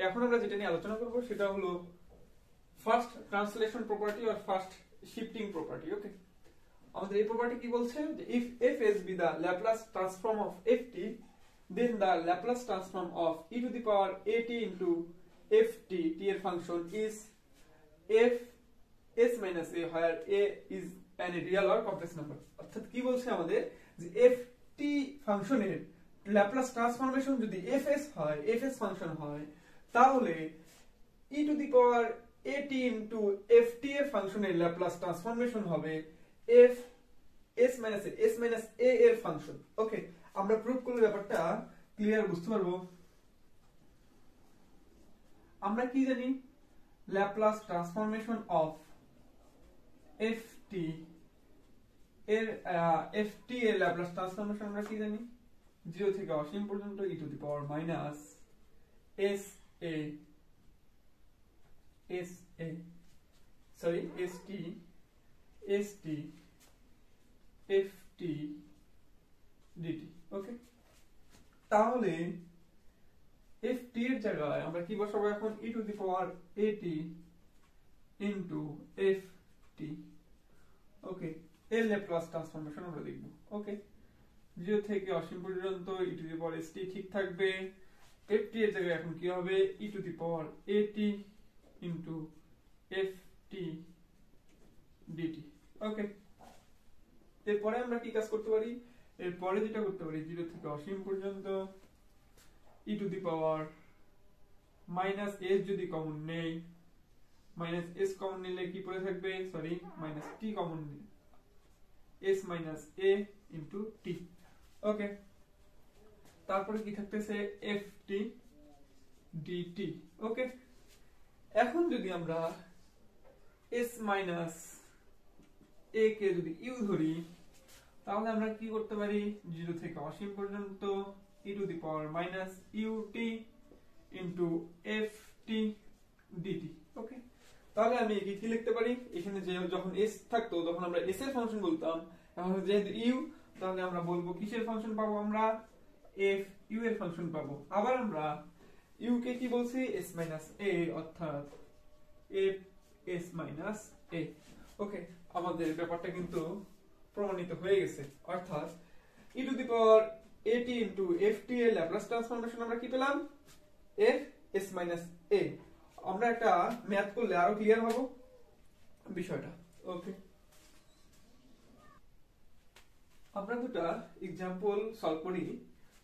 এখন আমরা যেটা নিয়ে আলোচনা করব সেটা হলো ফার্স্ট ট্রান্সলেশন প্রপার্টি আর ফার্স্ট শিফটিং প্রপার্টি ওকে আমাদের এই প্রপার্টি কি বলছে? If f is be the Laplace transform of ft then the Laplace transform of e to the power at into ft t এর function is f, s minus a, where a is an real or complex number. অর্থাৎ কি বলছে আমাদের? যে ft ফাংশনের Laplace transformation যদি fs হয় fs ফাংশন হয়, তাহলে e to the power at into ft এর ফাংশনের ল্যাপ্লাস ট্রান্সফরমেশন হবে f s minus s minus a এর ফাংশন ওকে আমরা প্রুফ করলে ব্যাপারটা ক্লিয়ার বুঝতে পারব? আমরা কি জানি? Laplace transformation of F T এর ft এর ল্যাপ্লাস ট্রান্সফরমেশন আমরা কি জানি? 0 থেকে অসীম পর্যন্ত e to the power minus S A S A sorry s t s t, f t dt okay তাহলে f t এর জায়গায় আমরা কি বসাবো এখন? e to the power a t into f t okay এর ল্যাপ্লাস ট্রান্সফরমেশন আমরা দেখব। ওকে জিরো থেকে অসীম পর্যন্ত E to the power S T ঠিক থাকবে। এফ টি এর জায়গায় এখন কি হবে? E to the power A T into F T D T okay এরপরে আমরা কি কাজ করতে পারি? এরপরে যেটা করতে পারি জিরো থেকে অসীম পর্যন্ত E to the power minus S যদি কমন নেই মাইনাস এস কমন নিলে কি পড়ে থাকবে? Sorry minus T common S minus A into T okay তারপরে কি থাকতেছে? এফ টি ডিটি ওকে এখন যদি আমরা এস মাইনাস এ কে যদি ইউ ধরি, তাহলে আমরা কি করতে পারি? জিরো থেকে অসীম পর্যন্ত the power minus U T into F T D T okay তাহলে আমি কি কি লিখতে পারি? এখানে যে যখন এস থাকতো তখন আমরা এস এর ফাংশন বলতাম, এখন যেহেতু ইউ তাহলে আমরা বলব কিসের ফাংশন পাবো আমরা? এফ ইউ এর ফাংশন পাবো। আবার আমরা ইউ কে কি বলছি? মাইনাস এ অর্থাৎ এস মাইনাস এ ওকে আমাদের ব্যাপারটা কিন্তু প্রমাণিত হয়ে গেছে। অর্থাৎ ই টু দি পাওয়ার এটি ইন্টু এফ টি এর ল্যাপ্লাস ট্রান্সফরমেশন আমরা কি পেলাম? এফ এস মাইনাস এ আমরা একটা ম্যাথ করলে আরও ক্লিয়ার হব বিষয়টা। ওকে আমরা দুটা এক্সাম্পল সলভ করি,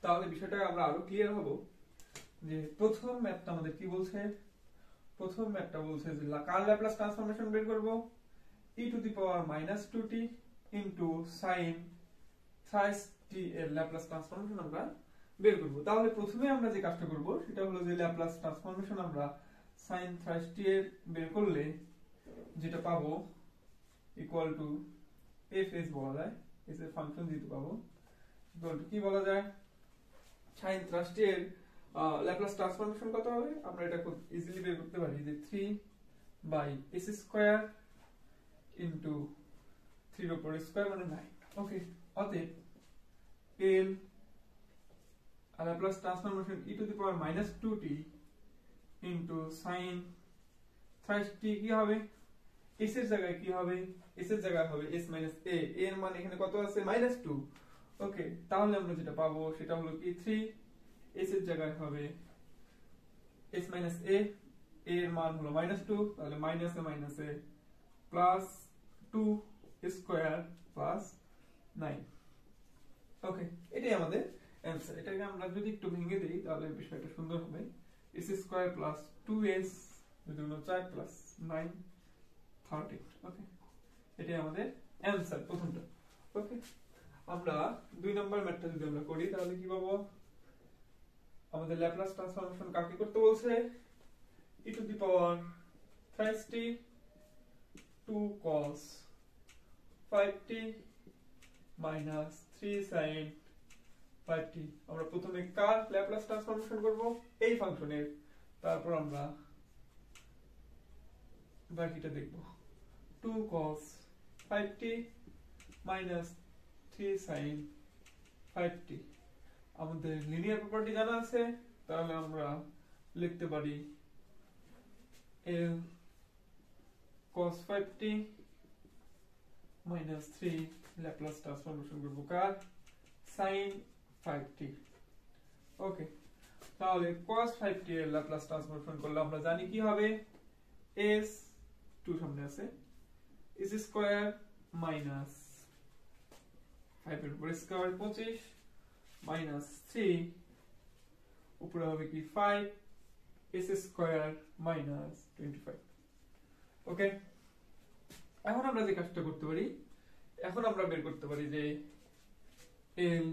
তাহলে বিষয়টা আমরা আরও ক্লিয়ার হব। যে প্রথম ম্যাথটা আমাদের কি বলছে? প্রথম ম্যাথটা বলছে যে কার ল্যাপ্লাস ট্রান্সফরমেশন বের করব? e to the power minus two T into sine T Laplace transformation আমরা বের করব। তাহলে প্রথমে আমরা যে কাজটা করব, সেটা যে ল্যাপ্লাস ট্রান্সফরমেশন আমরা টি এর বের করলে যেটা পাবো ইকুয়াল টু এফ এস বলা যায় এস এর ফাংশন দিতে পাবো ইকুয়াল টু কি বলা যায়? সাইন থ্রাইস এর ল্যাপ্লাস ট্রান্সফরমেশন কত হবে? আমরা এটা খুব ইজিলি বের করতে পারি যে 3 বাই এস স্কয়ার ইনটু 3 এর উপর স্কয়ার মানে 9 ওকে অতএব L Laplace transformation e to the power minus 2t into sin thrice T কি হবে? S এর জায়গায় কি হবে? S এর জায়গায় হবে s মাইনাস a এর মান এখানে কত আছে? মাইনাস 2 ওকে তাহলে আমরা যেটা পাবো সেটা হলো কি 3 s এর জায়গায় হবে s মাইনাস a এর মান হলো মাইনাস 2 তাহলে minus A minus A plus 2 square plus 9 okay এটাই আমাদের অ্যান্সার এটাকে আমরা যদি একটু ভেঙে দিই, তাহলে বিষয়টা সুন্দর হবে। S স্কয়ার প্লাস 2s যদি হলো 4 প্লাস 9 30 ওকে এটাই আমাদের অ্যান্সার প্রথমটা। ওকে আমরা দুই নম্বর ম্যাথটা যদি আমরা করি, তাহলে কি পাবো? আমাদের ল্যাপ্লাস ট্রান্সফরমেশন কাকে করতে বলছে? e to the power thrice t 2 cos 5t minus 3 sin 5t আমরা প্রথমে কার ল্যাপ্লাস ট্রান্সফরমেশন করব? এই ফাংশনের। তারপর আমরা বাকিটা দেখব। Two cos five t minus three sine five t আমাদের লিনিয়ার প্রপার্টি জানা আছে। তাহলে আমরা লিখতে পারি L cos 5t minus 3 Laplace transformation করব কার? sin 5t ওকে, তাহলে cos 5t এর ল্যাপ্লাস ট্রান্সফরমেশন করলে আমরা জানি কি হবে? S 2 সামনে আছে। S স্কয়ার মাইনাস 5 এর উপর স্কয়ার 25 মাইনাস 3 উপরে হবে কি 5 s স্কয়ার মাইনাস 25 ওকে এখন আমরা যে কাজটা করতে পারি, এখন আমরা বের করতে পারি যে L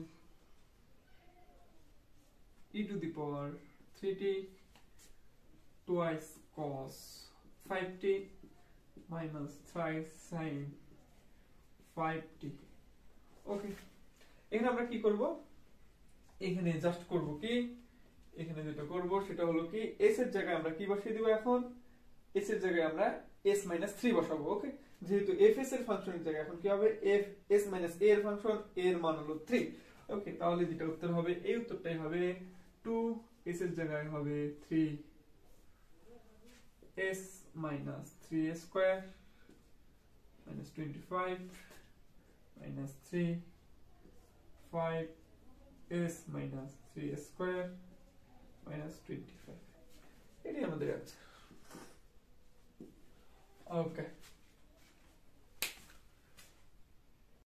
e to the power three t twice cos five t minus thrice sine five t okay এখানে আমরা কি করব? এখানে জাস্ট করব কি? এখানে যেটা করব সেটা হলো কি এস এর জায়গায় আমরা কি বসিয়ে দিব এখন? এস এর জায়গায় আমরা এস মাইনাস থ্রি বসাবো ওকে যেহেতু এফ এস এর ফাংশনের জায়গায়, এখন কি হবে? এফ এস মাইনাস এ এর ফাংশন এর মান হলো থ্রি ওকে তাহলে যেটা উত্তর হবে, এই উত্তরটাই হবে টু এস এর জায়গায় হবে three s minus three square minus twenty five minus three five s minus three square minus twenty five এটাই আমাদের আছে Okay.